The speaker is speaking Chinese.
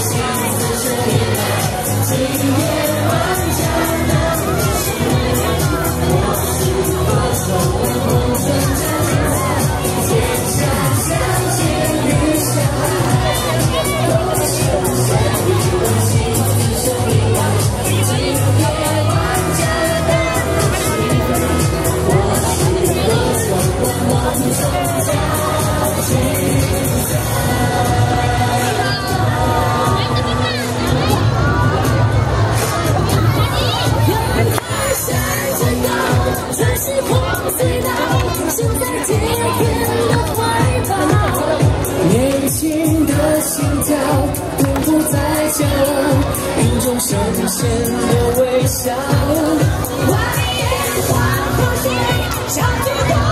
心思是黑。的心跳同步在骄云中圣贤的微笑。万的眼眶从此像极光